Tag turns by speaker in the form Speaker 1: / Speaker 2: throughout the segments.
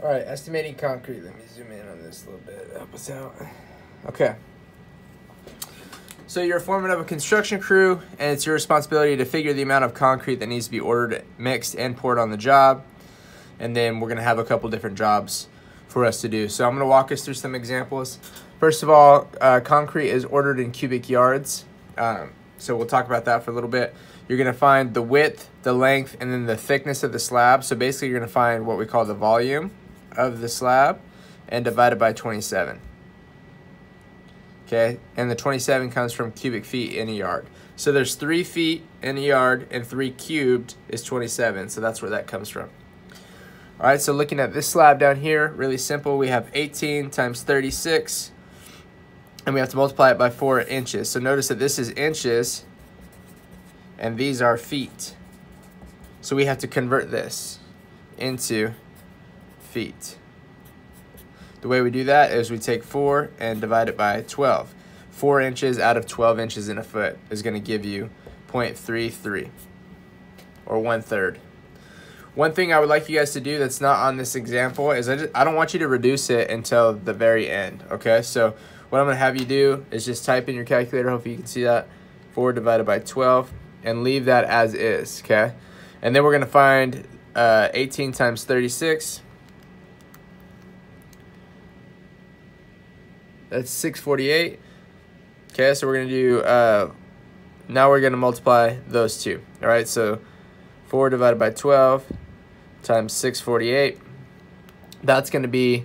Speaker 1: All right, estimating concrete. Let me zoom in on this a little bit. Help us out. Okay. So you're a foreman of a construction crew, and it's your responsibility to figure the amount of concrete that needs to be ordered, mixed, and poured on the job. And then we're gonna have a couple different jobs for us to do. So I'm gonna walk us through some examples. First of all, uh, concrete is ordered in cubic yards. Um, so we'll talk about that for a little bit. You're gonna find the width, the length, and then the thickness of the slab. So basically you're gonna find what we call the volume of the slab and divide it by 27. Okay, and the 27 comes from cubic feet in a yard. So there's three feet in a yard and three cubed is 27. So that's where that comes from. All right, so looking at this slab down here, really simple. We have 18 times 36 and we have to multiply it by four inches. So notice that this is inches and these are feet. So we have to convert this into feet. The way we do that is we take 4 and divide it by 12. 4 inches out of 12 inches in a foot is going to give you 0.33 or one third. One thing I would like you guys to do that's not on this example is I, just, I don't want you to reduce it until the very end, okay? So what I'm going to have you do is just type in your calculator, hopefully you can see that, 4 divided by 12, and leave that as is, okay? And then we're going to find uh, 18 times 36, That's 648. Okay, so we're going to do, uh, now we're going to multiply those two. All right, so 4 divided by 12 times 648. That's going to be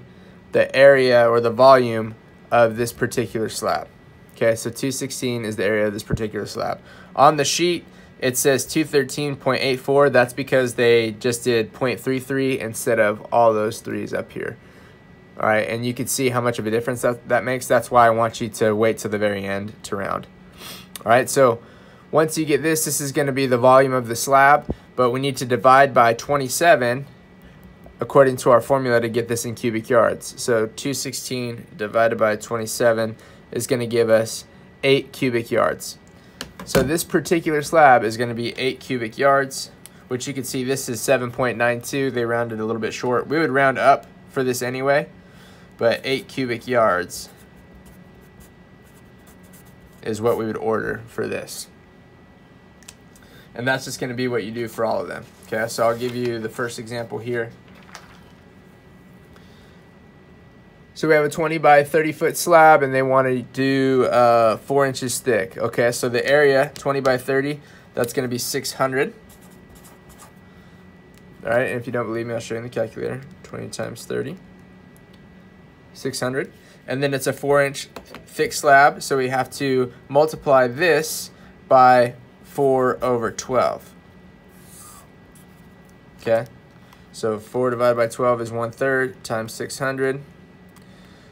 Speaker 1: the area or the volume of this particular slab. Okay, so 216 is the area of this particular slab. On the sheet, it says 213.84. That's because they just did 0.33 instead of all those threes up here. All right, and you can see how much of a difference that, that makes. That's why I want you to wait to the very end to round. All right, so once you get this, this is going to be the volume of the slab, but we need to divide by 27 according to our formula to get this in cubic yards. So 216 divided by 27 is going to give us 8 cubic yards. So this particular slab is going to be 8 cubic yards, which you can see this is 7.92. They rounded a little bit short. We would round up for this anyway but 8 cubic yards is what we would order for this. And that's just going to be what you do for all of them. Okay, so I'll give you the first example here. So we have a 20 by 30 foot slab and they want to do uh, 4 inches thick. Okay, so the area, 20 by 30, that's going to be 600. All right, and if you don't believe me, I'll show you in the calculator. 20 times 30. 600. And then it's a four inch thick slab, so we have to multiply this by 4 over 12. Okay, so 4 divided by 12 is 1 third times 600.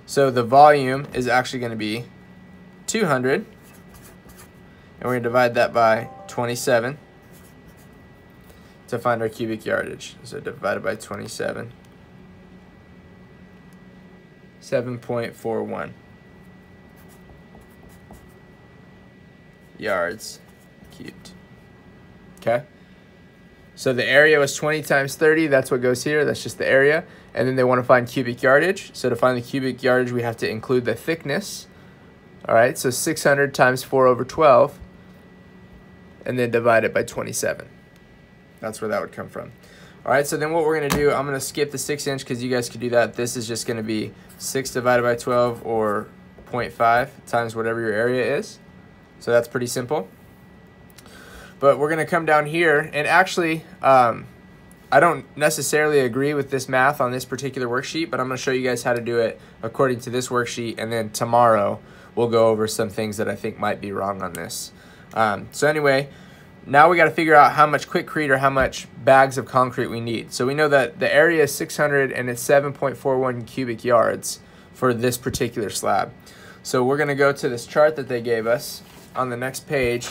Speaker 1: So the volume is actually going to be 200. And we're going to divide that by 27 to find our cubic yardage. So divided by 27. 7.41 yards cubed. Okay? So the area was 20 times 30. That's what goes here. That's just the area. And then they want to find cubic yardage. So to find the cubic yardage, we have to include the thickness. All right, so 600 times 4 over 12. And then divide it by 27. That's where that would come from. All right, so then what we're gonna do, I'm gonna skip the six inch because you guys could do that. This is just gonna be six divided by 12 or 0.5 times whatever your area is. So that's pretty simple. But we're gonna come down here and actually, um, I don't necessarily agree with this math on this particular worksheet, but I'm gonna show you guys how to do it according to this worksheet. And then tomorrow we'll go over some things that I think might be wrong on this. Um, so anyway, now we got to figure out how much Quikrete or how much bags of concrete we need. So we know that the area is 600 and it's 7.41 cubic yards for this particular slab. So we're going to go to this chart that they gave us on the next page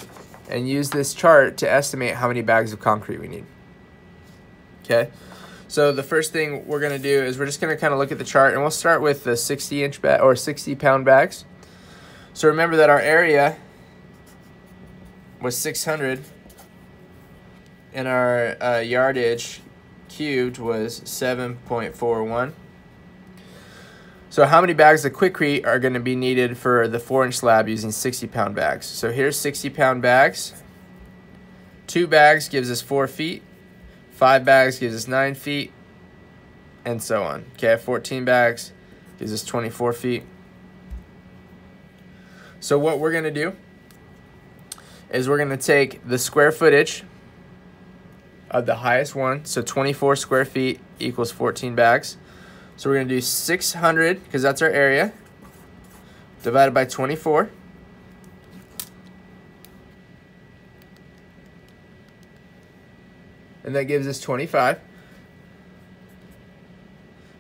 Speaker 1: and use this chart to estimate how many bags of concrete we need. Okay, so the first thing we're going to do is we're just going to kind of look at the chart and we'll start with the 60 inch bag or 60 pound bags. So remember that our area was 600 and our uh, yardage cubed was 7.41. So how many bags of Quikrete are going to be needed for the 4-inch slab using 60-pound bags? So here's 60-pound bags. Two bags gives us 4 feet. Five bags gives us 9 feet. And so on. Okay, 14 bags gives us 24 feet. So what we're going to do is we're going to take the square footage of the highest one. So 24 square feet equals 14 bags. So we're going to do 600, because that's our area, divided by 24. And that gives us 25.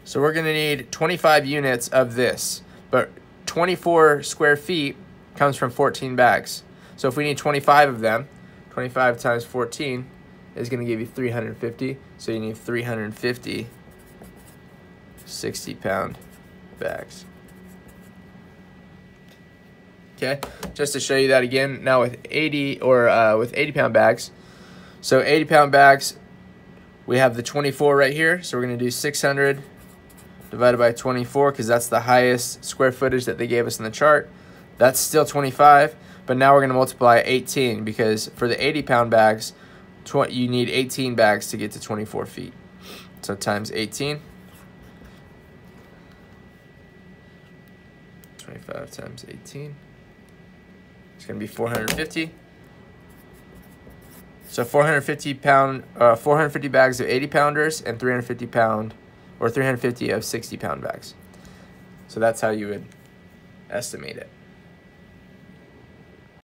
Speaker 1: So we're going to need 25 units of this. But 24 square feet comes from 14 bags. So if we need 25 of them, 25 times 14 is going to give you 350. So you need 350 60 pound bags. Okay, just to show you that again, now with 80 or uh, with 80 pound bags. So 80 pound bags, we have the 24 right here. So we're gonna do 600 divided by 24 because that's the highest square footage that they gave us in the chart. That's still 25, but now we're gonna multiply 18 because for the 80 pound bags, you need 18 bags to get to 24 feet. So times 18. 25 times 18. It's going to be 450. So 450 pound, uh, 450 bags of 80 pounders and 350 pound, or 350 of 60 pound bags. So that's how you would estimate it.